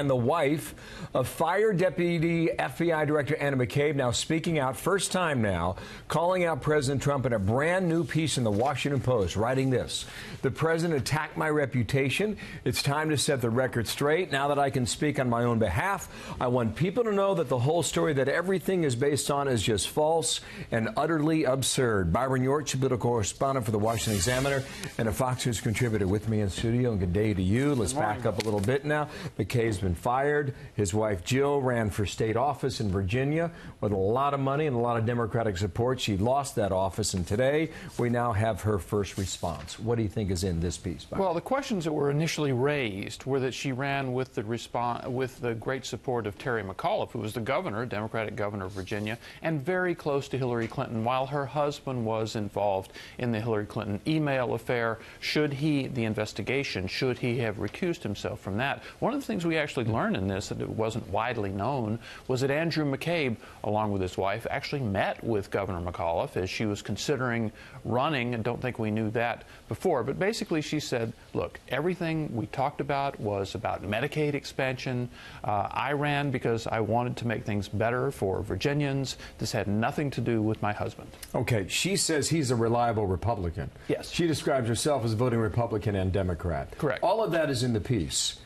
and the wife of fired Deputy FBI Director Andrew McCabe now speaking out, first time now, calling out President Trump in a brand new piece in the Washington Post, writing this The president attacked my reputation. It's time to set the record straight. Now that I can speak on my own behalf, I want people to know that the whole story that everything is based on is just false and utterly absurd. Byron York, political correspondent for the Washington Examiner and a Fox News contributor with me in studio. And good day to you. Let's back up a little bit now. McCabe's been been fired. His wife Jill ran for state office in Virginia with a lot of money and a lot of Democratic support. She lost that office, and today we now have her first response. What do you think is in this piece? Byron? Well, the questions that were initially raised were that she ran with the response with the great support of Terry McAuliffe, who was the governor, Democratic governor of Virginia, and very close to Hillary Clinton, while her husband was involved in the Hillary Clinton email affair. Should he, the investigation, should he have recused himself from that? One of the things we actually actually learned in this that it wasn't widely known was that Andrew McCabe, along with his wife, actually met with Governor McAuliffe as she was considering running. And don't think we knew that before. But basically, she said, look, everything we talked about was about Medicaid expansion. Uh, I ran because I wanted to make things better for Virginians. This had nothing to do with my husband. Okay. She says he's a reliable Republican. Yes. She describes herself as voting Republican and Democrat. Correct. All of that is in the piece.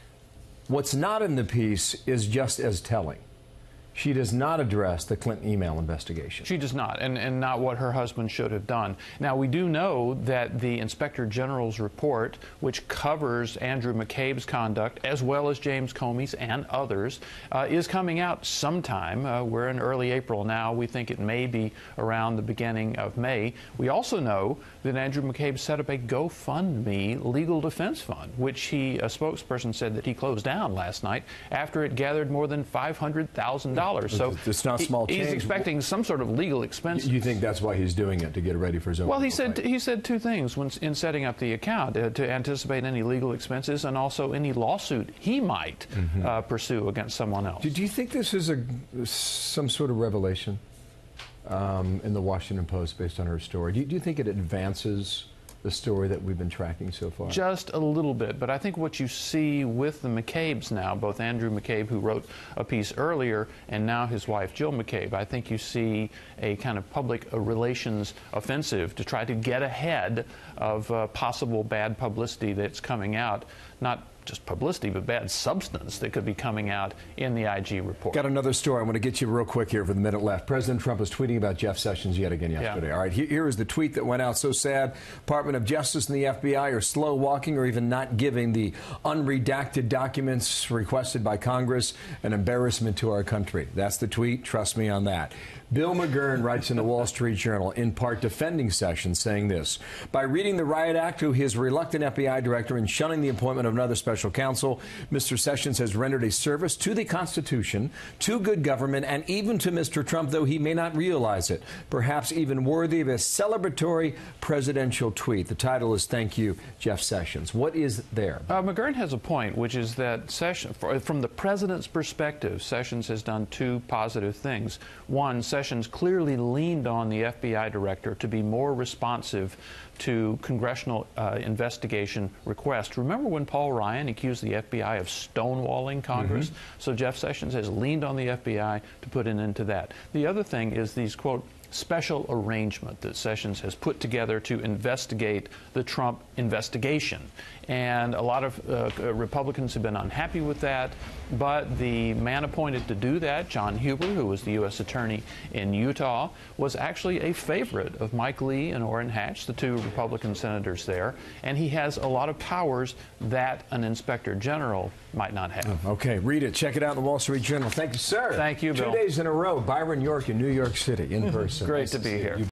What's not in the piece is just as telling. She does not address the Clinton email investigation. She does not, and, and not what her husband should have done. Now, we do know that the Inspector General's report, which covers Andrew McCabe's conduct, as well as James Comey's and others, uh, is coming out sometime. Uh, we're in early April now. We think it may be around the beginning of May. We also know that Andrew McCabe set up a GoFundMe legal defense fund, which he, a spokesperson said that he closed down last night after it gathered more than $500,000 dollars. So it's not small change. He's expecting some sort of legal expense. You think that's why he's doing it to get ready for his own? Well, he said he said two things when in setting up the account uh, to anticipate any legal expenses and also any lawsuit he might mm-hmm. uh, pursue against someone else. Do, do, you think this is a some sort of revelation um, in the Washington Post based on her story? Do you, do you think it advances? The story that we've been tracking so far? Just a little bit, but I think what you see with the McCabes now, both Andrew McCabe, who wrote a piece earlier, and now his wife Jill McCabe, I think you see a kind of public relations offensive to try to get ahead of uh, possible bad publicity that's coming out, not just publicity, but bad substance that could be coming out in the IG report. Got another story. I want to get you real quick here for the minute left. President Trump was tweeting about Jeff Sessions yet again yesterday. Yeah. All right, here is the tweet that went out. So sad. Department of Justice and the FBI are slow walking or even not giving the unredacted documents requested by Congress an embarrassment to our country. That's the tweet. Trust me on that. Bill McGurn writes in the Wall Street Journal, in part defending Sessions, saying this By reading the Riot Act to his reluctant FBI director and shunning the appointment of another special counsel, Mr. Sessions has rendered a service to the Constitution, to good government, and even to Mr. Trump, though he may not realize it. Perhaps even worthy of a celebratory presidential tweet. The title is Thank You, Jeff Sessions. What is there? Uh, McGurn has a point, which is that Sessions, from the president's perspective, Sessions has done two positive things. One, Sessions Sessions clearly leaned on the FBI director to be more responsive to congressional uh, investigation requests. Remember when Paul Ryan accused the FBI of stonewalling Congress? Mm-hmm. So Jeff Sessions has leaned on the FBI to put an end to that. The other thing is these, quote, special arrangement that Sessions has put together to investigate the Trump investigation. And a lot of uh, Republicans have been unhappy with that. But the man appointed to do that, John Huber, who was the U.S. Attorney in Utah, was actually a favorite of Mike Lee and Orrin Hatch, the two Republican senators there. And he has a lot of powers that an inspector general might not have. Okay, read it. Check it out in the Wall Street Journal. Thank you, sir. Thank you, Bill. Two days in a row, Byron York in New York City in person. Great nice to be here.